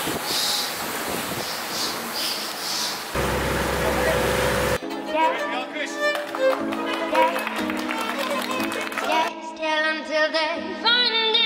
Yeah. Yeah. Still until they find